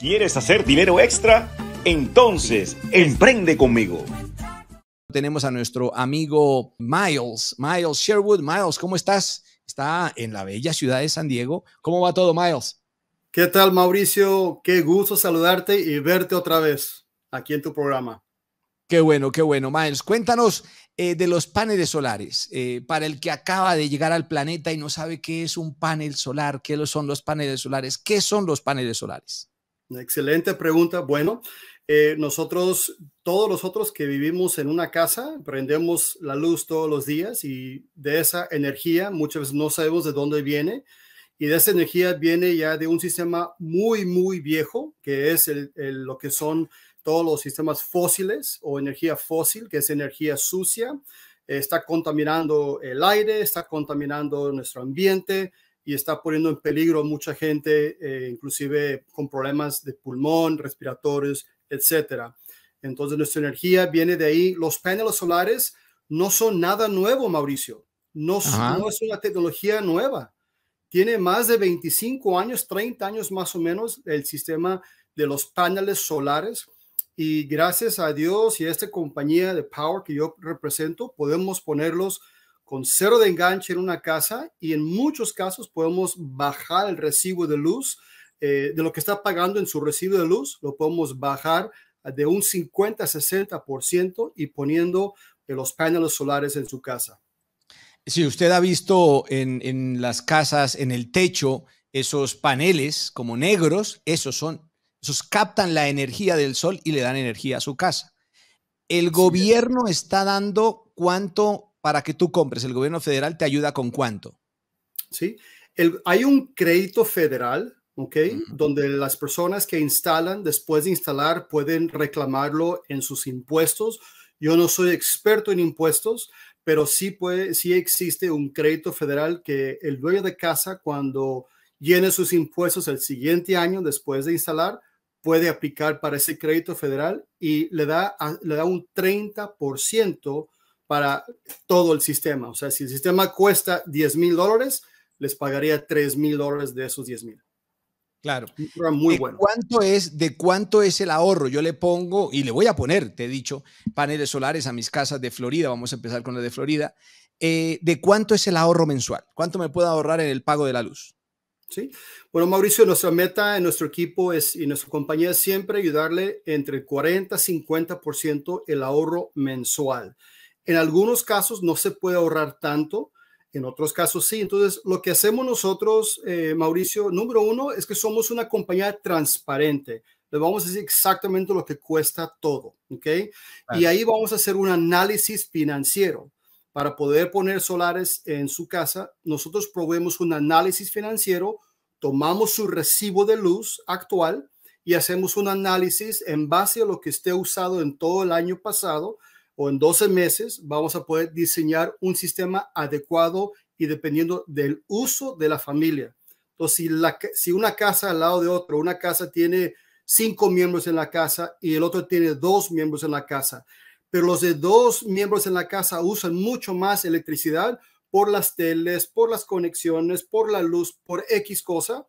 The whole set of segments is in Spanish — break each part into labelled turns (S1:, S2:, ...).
S1: ¿Quieres hacer dinero extra? Entonces, emprende conmigo.
S2: Tenemos a nuestro amigo Miles, Miles Sherwood. Miles, ¿cómo estás? Está en la bella ciudad de San Diego. ¿Cómo va todo, Miles?
S3: ¿Qué tal, Mauricio? Qué gusto saludarte y verte otra vez aquí en tu programa.
S2: Qué bueno, qué bueno. Miles, cuéntanos eh, de los paneles solares. Eh, para el que acaba de llegar al planeta y no sabe qué es un panel solar, qué son los paneles solares, ¿qué son los paneles solares?
S3: Excelente pregunta. Bueno, eh, nosotros, todos nosotros que vivimos en una casa, prendemos la luz todos los días y de esa energía muchas veces no sabemos de dónde viene. Y de esa energía viene ya de un sistema muy, muy viejo, que es lo que son todos los sistemas fósiles o energía fósil, que es energía sucia. está contaminando el aire, está contaminando nuestro ambiente, y está poniendo en peligro a mucha gente, eh, inclusive con problemas de pulmón, respiratorios, etcétera. Entonces, nuestra energía viene de ahí. Los paneles solares no son nada nuevo, Mauricio. No, no es una tecnología nueva. Tiene más de 25 años, 30 años más o menos, el sistema de los paneles solares. Y gracias a Dios y a esta compañía de Power que yo represento, podemos ponerlos con cero de enganche en una casa y en muchos casos podemos bajar el recibo de luz eh, de lo que está pagando en su recibo de luz, lo podemos bajar de un 50 a 60% y poniendo los paneles solares en su casa.
S2: Si usted ha visto en, en las casas, en el techo, esos paneles como negros, esos son, esos captan la energía del sol y le dan energía a su casa. El gobierno está dando cuánto para que tú compres? ¿El gobierno federal te ayuda con cuánto?
S3: Sí, hay un crédito federal, ¿ok? Donde las personas que instalan, después de instalar, pueden reclamarlo en sus impuestos. Yo no soy experto en impuestos, pero sí, puede, sí existe un crédito federal que el dueño de casa, cuando llene sus impuestos el siguiente año después de instalar, puede aplicar para ese crédito federal y le da, le da un 30% para todo el sistema. O sea, si el sistema cuesta 10 mil dólares, les pagaría 3 mil dólares de esos 10 mil.
S2: Claro. Muy bueno. ¿Cuánto es, ¿De cuánto es el ahorro? Yo le pongo, y le voy a poner, te he dicho, paneles solares a mis casas de Florida. Vamos a empezar con la de Florida. Eh, ¿De cuánto es el ahorro mensual? ¿Cuánto me puedo ahorrar en el pago de la luz?
S3: Sí. Bueno, Mauricio, nuestra meta en nuestro equipo es, y nuestra compañía es siempre ayudarle entre 40 y 50% el ahorro mensual. En algunos casos no se puede ahorrar tanto, en otros casos sí. Entonces, lo que hacemos nosotros, eh, Mauricio, número uno, es que somos una compañía transparente. Le vamos a decir exactamente lo que cuesta todo, ¿ok? Y ahí vamos a hacer un análisis financiero. Para poder poner solares en su casa, nosotros proveemos un análisis financiero, tomamos su recibo de luz actual y hacemos un análisis en base a lo que esté usado en todo el año pasado o en 12 meses vamos a poder diseñar un sistema adecuado y dependiendo del uso de la familia. Entonces, si, la, si una casa al lado de otra, una casa tiene cinco miembros en la casa y el otro tiene dos miembros en la casa, pero los de dos miembros en la casa usan mucho más electricidad por las teles, por las conexiones, por la luz, por X cosa,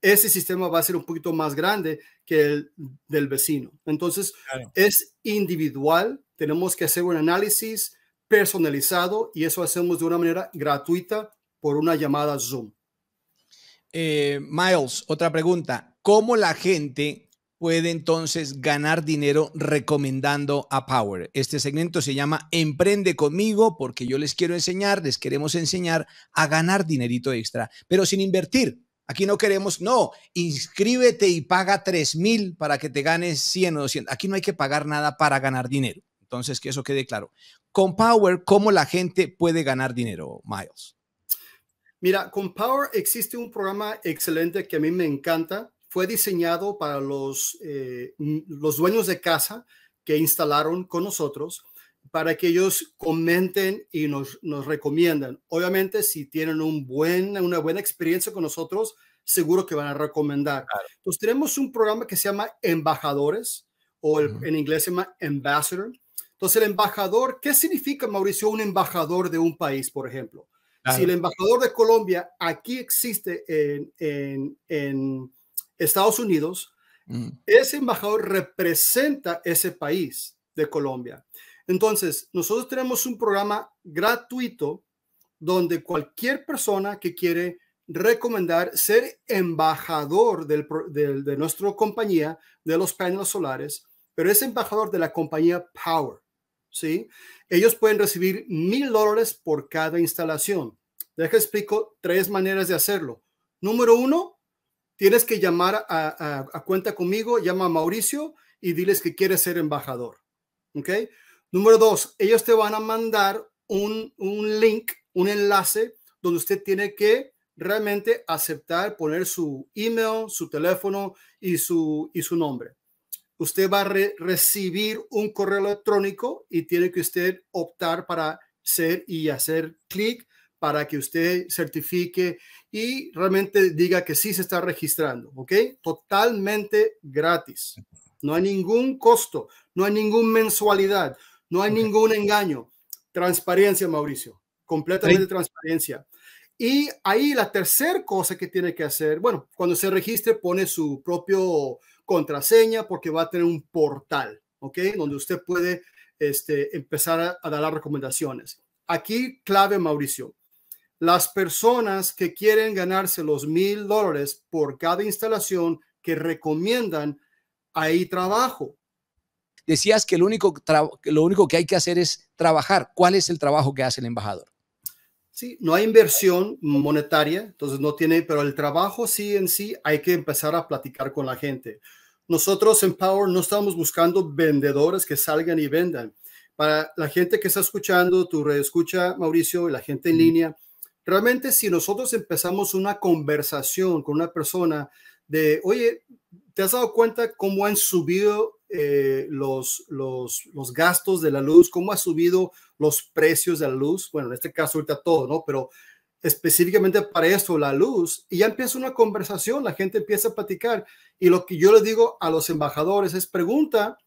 S3: ese sistema va a ser un poquito más grande que el del vecino. Entonces, es individual, tenemos que hacer un análisis personalizado y eso hacemos de una manera gratuita por una llamada Zoom.
S2: Eh, Miles, otra pregunta. ¿Cómo la gente puede entonces ganar dinero recomendando a Power? Este segmento se llama Emprende conmigo porque yo les quiero enseñar, les queremos enseñar a ganar dinerito extra, pero sin invertir Aquí no queremos, no, inscríbete y paga 3 mil para que te ganes 100 o 200. Aquí no hay que pagar nada para ganar dinero. Entonces, que eso quede claro. Con Power, ¿cómo la gente puede ganar dinero, Miles?
S3: Mira, con Power existe un programa excelente que a mí me encanta. Fue diseñado para los, eh, los dueños de casa que instalaron con nosotros para que ellos comenten y nos, nos recomiendan. Obviamente, si tienen un buen, una buena experiencia con nosotros, seguro que van a recomendar. Entonces, tenemos un programa que se llama Embajadores, o en inglés se llama Ambassador. Entonces, el embajador, ¿qué significa, Mauricio, un embajador de un país, por ejemplo? Si el embajador de Colombia aquí existe en, en, en Estados Unidos, Ese embajador representa ese país de Colombia. Entonces, nosotros tenemos un programa gratuito donde cualquier persona que quiere recomendar ser embajador de nuestra compañía de los paneles solares, pero es embajador de la compañía Power, ¿sí? Ellos pueden recibir mil dólares por cada instalación. Deja explico tres maneras de hacerlo. Número uno, tienes que llamar a, cuenta conmigo, llama a Mauricio y diles que quieres ser embajador. ¿Ok? Número dos, ellos te van a mandar un, un link, un enlace donde usted tiene que realmente aceptar, poner su email, su teléfono y su, y su nombre. Usted va a recibir un correo electrónico y tiene que usted optar para ser y hacer clic para que usted certifique y realmente diga que sí se está registrando, ¿ok? Totalmente gratis. No hay ningún costo, no hay ninguna mensualidad, no hay ningún engaño. Transparencia, Mauricio, completamente transparencia. Y ahí la tercera cosa que tiene que hacer, bueno, cuando se registre pone su propio contraseña porque va a tener un portal, ¿ok? Donde usted puede este, empezar a, a dar las recomendaciones. Aquí clave, Mauricio, las personas que quieren ganarse los mil dólares por cada instalación que recomiendan, ahí trabajo.
S2: Decías que lo único, lo único que hay que hacer es trabajar. ¿Cuál es el trabajo que hace el embajador?
S3: Sí, no hay inversión monetaria, entonces no tiene, pero el trabajo sí en sí hay que empezar a platicar con la gente. Nosotros en Power no estamos buscando vendedores que salgan y vendan. Para la gente que está escuchando, tu escucha, Mauricio, y la gente en línea, realmente si nosotros empezamos una conversación con una persona de, oye, ¿te has dado cuenta cómo han subido eh, los, los, los, gastos de la luz? ¿Cómo ha subido los precios de la luz? Bueno, en este caso ahorita todo, ¿no? Pero específicamente para esto, la luz, y ya empieza una conversación, la gente empieza a platicar. Y lo que yo le digo a los embajadores es pregunta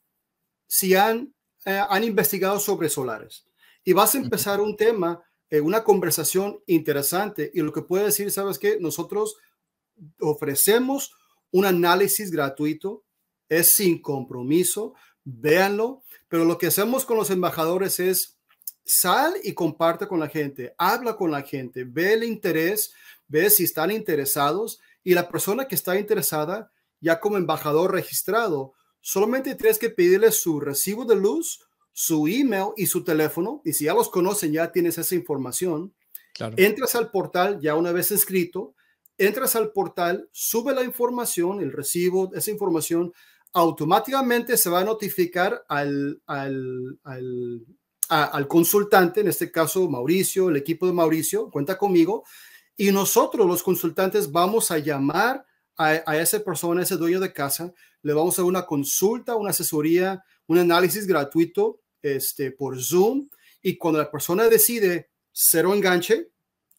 S3: si han, eh, han investigado sobre solares. Y vas a empezar un tema eh, una conversación interesante y lo que puede decir, ¿sabes qué? Nosotros ofrecemos un análisis gratuito, es sin compromiso, véanlo, pero lo que hacemos con los embajadores es sal y comparte con la gente, habla con la gente, ve el interés, ve si están interesados y la persona que está interesada, ya como embajador registrado, solamente tienes que pedirle su recibo de luz su email y su teléfono, y si ya los conocen, ya tienes esa información. Entras al portal ya una vez inscrito, entras al portal, sube la información, el recibo, esa información, automáticamente se va a notificar al, al, al, consultante, en este caso Mauricio, el equipo de Mauricio, cuenta conmigo, y nosotros los consultantes vamos a llamar a, a esa persona, a ese dueño de casa, le vamos a una consulta, una asesoría, un análisis gratuito este, por Zoom y cuando la persona decide cero enganche,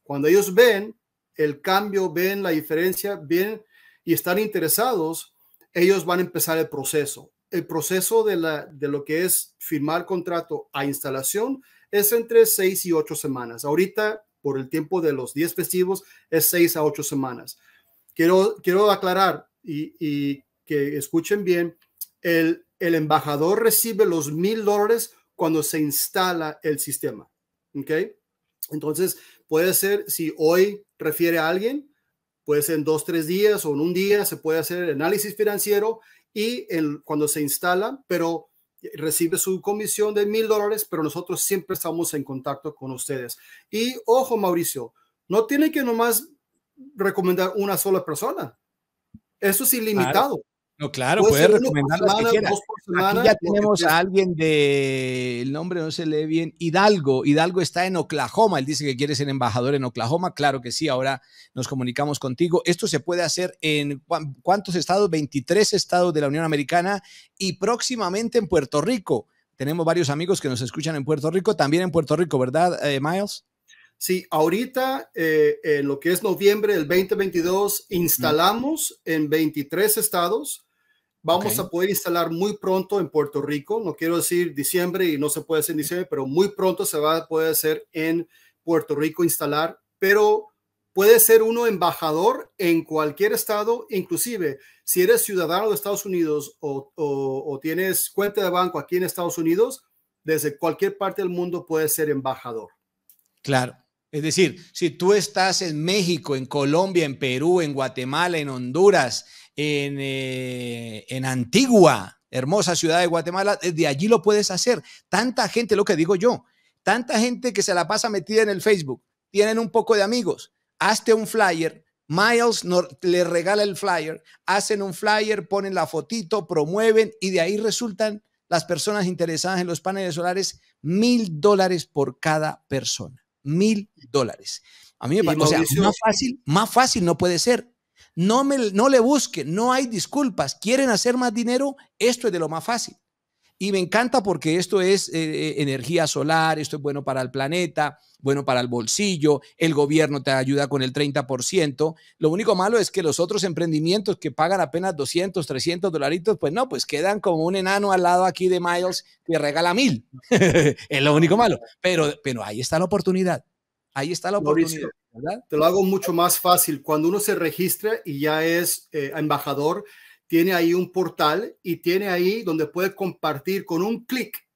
S3: cuando ellos ven el cambio, ven la diferencia, ven y están interesados, ellos van a empezar el proceso. El proceso de, lo que es firmar contrato a instalación es entre seis y ocho semanas. Ahorita, por el tiempo de los 10 festivos, es seis a ocho semanas. Quiero, quiero aclarar y, y que escuchen bien, el, el embajador recibe los mil dólares cuando se instala el sistema. ¿Ok? Entonces, puede ser, si hoy refiere a alguien, puede ser en dos, tres días o en un día, se puede hacer el análisis financiero y el, cuando se instala, pero recibe su comisión de mil dólares, pero nosotros siempre estamos en contacto con ustedes. Y ojo, Mauricio, no tiene que nomás recomendar una sola persona. Eso es ilimitado.
S2: No, claro, puede recomendar que quiera. Aquí ya tenemos a alguien de, el nombre no se lee bien, Hidalgo. Hidalgo está en Oklahoma. Él dice que quiere ser embajador en Oklahoma. Claro que sí, ahora nos comunicamos contigo. Esto se puede hacer en cuántos estados? 23 estados de la Unión Americana y próximamente en Puerto Rico. Tenemos varios amigos que nos escuchan en Puerto Rico, también en Puerto Rico, ¿verdad, eh, Miles?
S3: Sí, ahorita eh, en lo que es noviembre del 2022 instalamos en 23 estados Vamos a poder instalar muy pronto en Puerto Rico. No quiero decir diciembre y no se puede hacer en diciembre, pero muy pronto se va a poder hacer en Puerto Rico instalar. Pero puede ser uno embajador en cualquier estado, inclusive si eres ciudadano de Estados Unidos o, tienes cuenta de banco aquí en Estados Unidos, desde cualquier parte del mundo puedes ser embajador.
S2: Claro. Es decir, si tú estás en México, en Colombia, en Perú, en Guatemala, en Honduras, en, eh, en Antigua, hermosa ciudad de Guatemala, desde allí lo puedes hacer. Tanta gente, lo que digo yo, tanta gente que se la pasa metida en el Facebook, tienen un poco de amigos, hazte un flyer, Miles le regala el flyer, hacen un flyer, ponen la fotito, promueven y de ahí resultan las personas interesadas en los paneles solares mil dólares por cada persona. Mil dólares. A mí me parece, o sea, más fácil, más fácil no puede ser. No, me, no le busquen, no hay disculpas. ¿Quieren hacer más dinero? Esto es de lo más fácil. Y me encanta porque esto es eh, eh, energía solar, esto es bueno para el planeta, bueno para el bolsillo, el gobierno te ayuda con el 30%. Lo único malo es que los otros emprendimientos que pagan apenas 200, 300 dolaritos, pues no, pues quedan como un enano al lado aquí de Miles que regala mil. es lo único malo. Pero, pero ahí está la oportunidad. Ahí está la oportunidad.
S3: te lo hago mucho más fácil. Cuando uno se registra y ya es eh, embajador, tiene ahí un portal y tiene ahí donde puede compartir con un clic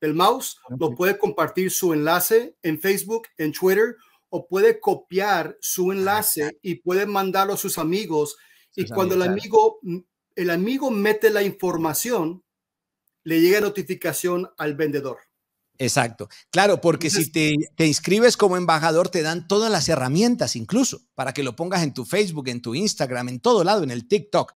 S3: del mouse, lo puede compartir su enlace en Facebook, en Twitter, o puede copiar su ah, enlace y puede mandarlo a sus amigos. y cuando el amigo, el amigo mete la información, le llega notificación al vendedor.
S2: Exacto. Claro, porque si te, te, inscribes como embajador, te dan todas las herramientas, incluso para que lo pongas en tu Facebook, en tu Instagram, en todo lado, en el TikTok.